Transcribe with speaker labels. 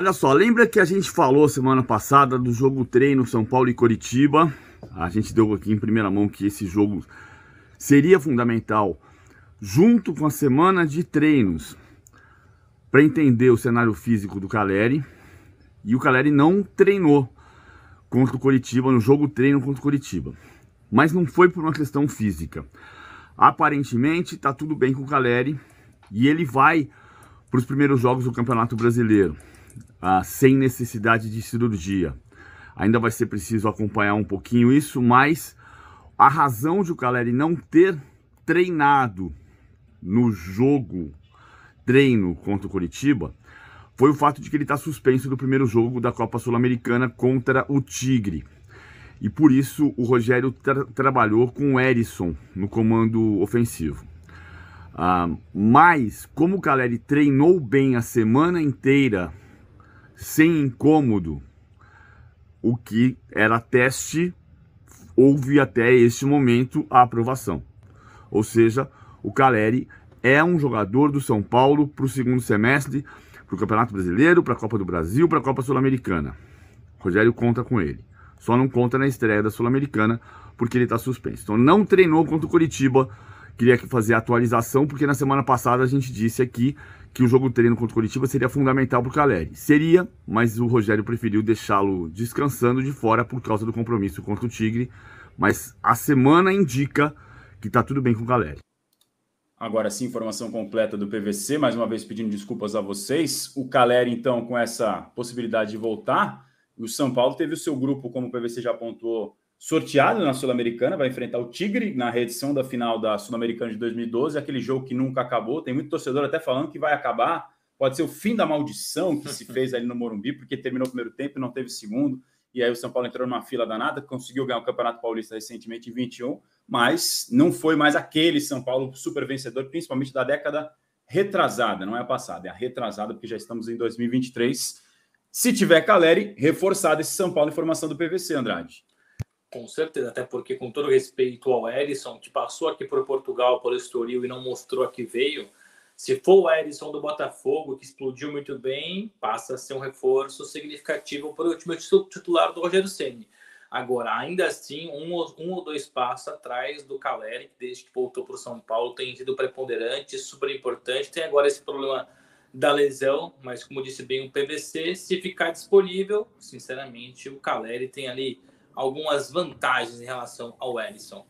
Speaker 1: Olha só, lembra que a gente falou semana passada do jogo treino São Paulo e Coritiba? A gente deu aqui em primeira mão que esse jogo seria fundamental, junto com a semana de treinos, para entender o cenário físico do Caleri. E o Caleri não treinou contra o Coritiba, no jogo treino contra o Coritiba. Mas não foi por uma questão física. Aparentemente, está tudo bem com o Caleri e ele vai para os primeiros jogos do Campeonato Brasileiro ah, sem necessidade de cirurgia. Ainda vai ser preciso acompanhar um pouquinho isso, mas a razão de o Caleri não ter treinado no jogo treino contra o Curitiba foi o fato de que ele está suspenso do primeiro jogo da Copa Sul-Americana contra o Tigre. E por isso o Rogério tra trabalhou com o Erisson no comando ofensivo. Ah, mas, como o Caleri treinou bem a semana inteira sem incômodo, o que era teste, houve até este momento a aprovação. Ou seja, o Caleri é um jogador do São Paulo para o segundo semestre, para o Campeonato Brasileiro, para a Copa do Brasil, para a Copa Sul-Americana. Rogério conta com ele. Só não conta na estreia da Sul-Americana porque ele está suspenso. Então não treinou contra o Curitiba. Queria fazer a atualização porque na semana passada a gente disse aqui que o jogo treino contra o Curitiba seria fundamental para o Caleri. Seria, mas o Rogério preferiu deixá-lo descansando de fora por causa do compromisso contra o Tigre. Mas a semana indica que está tudo bem com o Caleri.
Speaker 2: Agora sim, informação completa do PVC, mais uma vez pedindo desculpas a vocês. O Caleri, então, com essa possibilidade de voltar, o São Paulo teve o seu grupo, como o PVC já apontou, sorteado na Sul-Americana, vai enfrentar o Tigre na reedição da final da Sul-Americana de 2012, aquele jogo que nunca acabou. Tem muito torcedor até falando que vai acabar. Pode ser o fim da maldição que se fez ali no Morumbi, porque terminou o primeiro tempo e não teve segundo. E aí o São Paulo entrou numa fila danada, conseguiu ganhar o Campeonato Paulista recentemente em 21, mas não foi mais aquele São Paulo super vencedor, principalmente da década retrasada, não é a passada, é a retrasada, porque já estamos em 2023. Se tiver Caleri, reforçado esse São Paulo em formação do PVC, Andrade.
Speaker 3: Com certeza, até porque, com todo respeito ao Erisson, que passou aqui por Portugal, por Estoril e não mostrou a que veio, se for o Erisson do Botafogo, que explodiu muito bem, passa a ser um reforço significativo para o time titular do Rogério Ceni. Agora, ainda assim, um, um ou dois passos atrás do Caleri, que desde que voltou para o São Paulo tem sido preponderante, super importante. Tem agora esse problema da lesão, mas como disse bem o PVC, se ficar disponível, sinceramente, o Caleri tem ali algumas vantagens em relação ao Ellison.